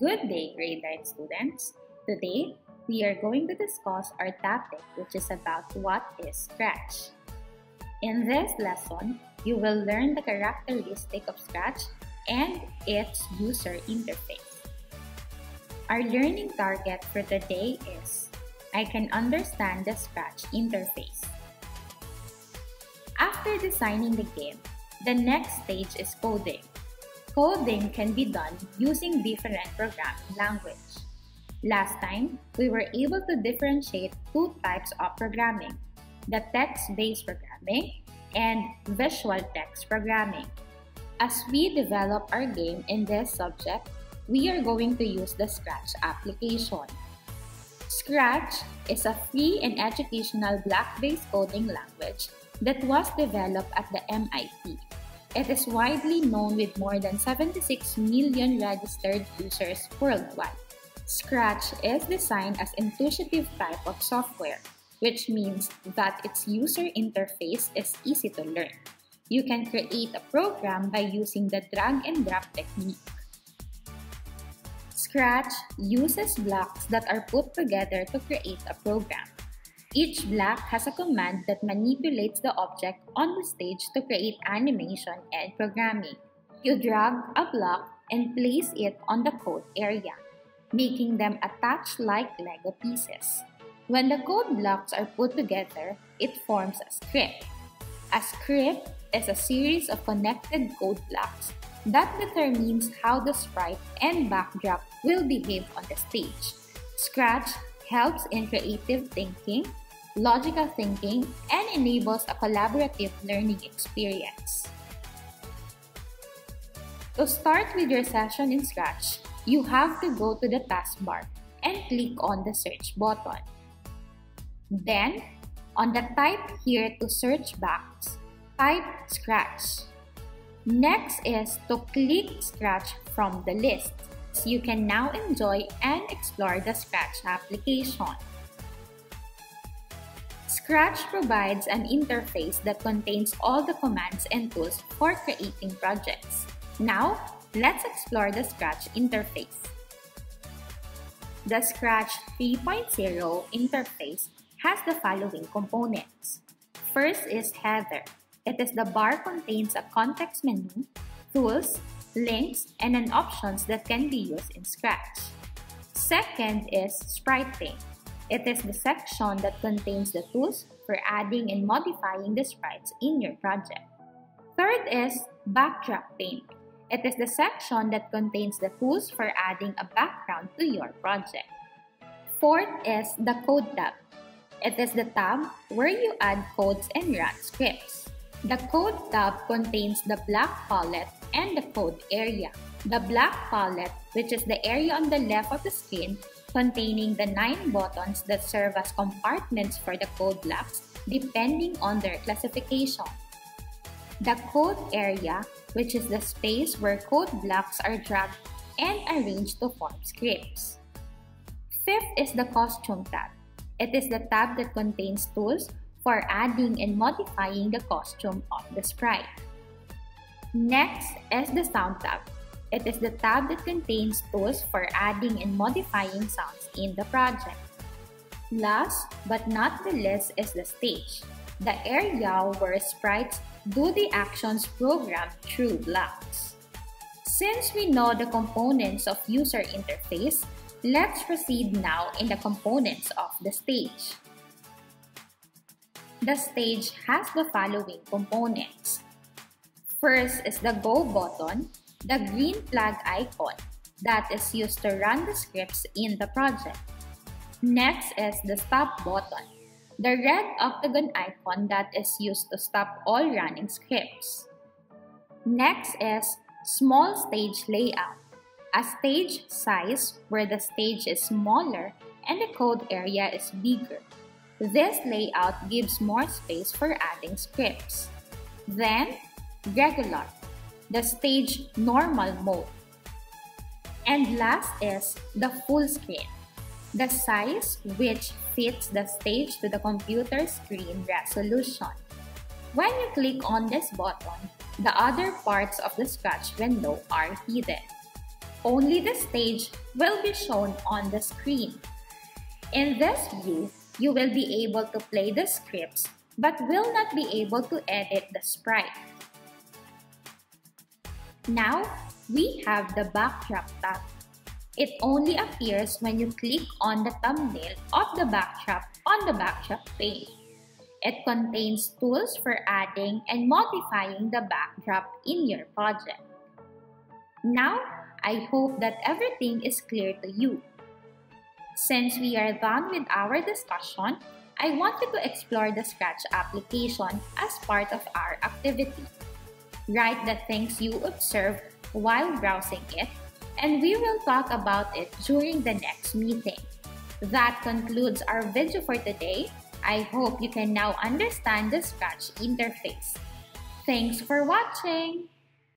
Good day, grade 9 students. Today, we are going to discuss our topic which is about what is Scratch. In this lesson, you will learn the characteristic of Scratch and its user interface. Our learning target for today is I can understand the Scratch interface. After designing the game, the next stage is coding. Coding can be done using different programming language. Last time, we were able to differentiate two types of programming, the text-based programming and visual text programming. As we develop our game in this subject, we are going to use the Scratch application. Scratch is a free and educational block-based coding language that was developed at the MIT. It is widely known with more than 76 million registered users worldwide. Scratch is designed as intuitive type of software, which means that its user interface is easy to learn. You can create a program by using the drag and drop technique. Scratch uses blocks that are put together to create a program. Each block has a command that manipulates the object on the stage to create animation and programming. You drag a block and place it on the code area, making them attach like Lego pieces. When the code blocks are put together, it forms a script. A script is a series of connected code blocks that determines how the sprite and backdrop will behave on the stage. Scratch helps in creative thinking logical thinking, and enables a collaborative learning experience. To start with your session in Scratch, you have to go to the taskbar and click on the search button. Then, on the type here to search box, type Scratch. Next is to click Scratch from the list. So you can now enjoy and explore the Scratch application. Scratch provides an interface that contains all the commands and tools for creating projects. Now, let's explore the Scratch interface. The Scratch 3.0 interface has the following components. First is Header. It is the bar contains a context menu, tools, links, and an options that can be used in Scratch. Second is Sprite Pane. It is the section that contains the tools for adding and modifying the sprites in your project. Third is Backdrop Pane. It is the section that contains the tools for adding a background to your project. Fourth is the Code tab. It is the tab where you add codes and run scripts. The Code tab contains the block palette and the code area. The block palette, which is the area on the left of the screen, containing the nine buttons that serve as compartments for the code blocks depending on their classification. The code area, which is the space where code blocks are dragged and arranged to form scripts. Fifth is the Costume tab. It is the tab that contains tools for adding and modifying the costume of the sprite. Next is the Sound tab. It is the tab that contains tools for adding and modifying sounds in the project. Last but not the least is the stage, the area where sprites do the actions programmed through blocks. Since we know the components of user interface, let's proceed now in the components of the stage. The stage has the following components. First is the Go button, the green flag icon that is used to run the scripts in the project. Next is the stop button, the red octagon icon that is used to stop all running scripts. Next is small stage layout, a stage size where the stage is smaller and the code area is bigger. This layout gives more space for adding scripts. Then, regular, the stage normal mode. And last is the full screen, the size which fits the stage to the computer screen resolution. When you click on this button, the other parts of the Scratch window are hidden. Only the stage will be shown on the screen. In this view, you will be able to play the scripts but will not be able to edit the sprite. Now, we have the backdrop tab. It only appears when you click on the thumbnail of the backdrop on the backdrop pane. It contains tools for adding and modifying the backdrop in your project. Now, I hope that everything is clear to you. Since we are done with our discussion, I want you to explore the Scratch application as part of our activity. Write the things you observe while browsing it, and we will talk about it during the next meeting. That concludes our video for today. I hope you can now understand the Scratch interface. Thanks for watching!